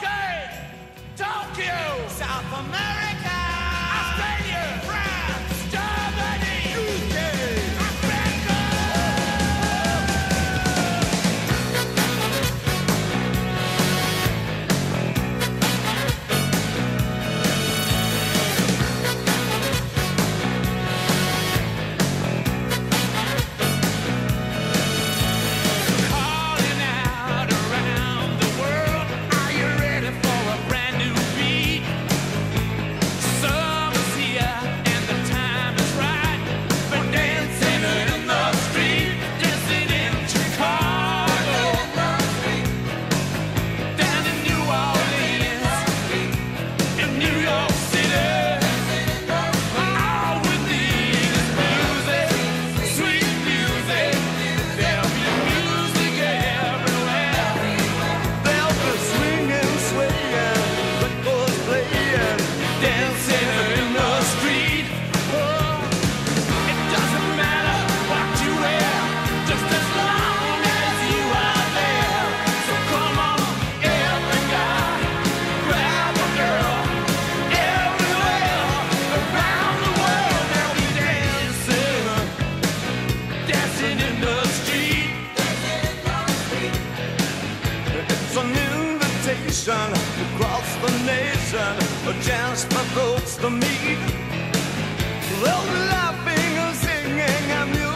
Donkey! Donkey! South America! station across the nation, a chance for folks to meet. They'll laughing and singing and music.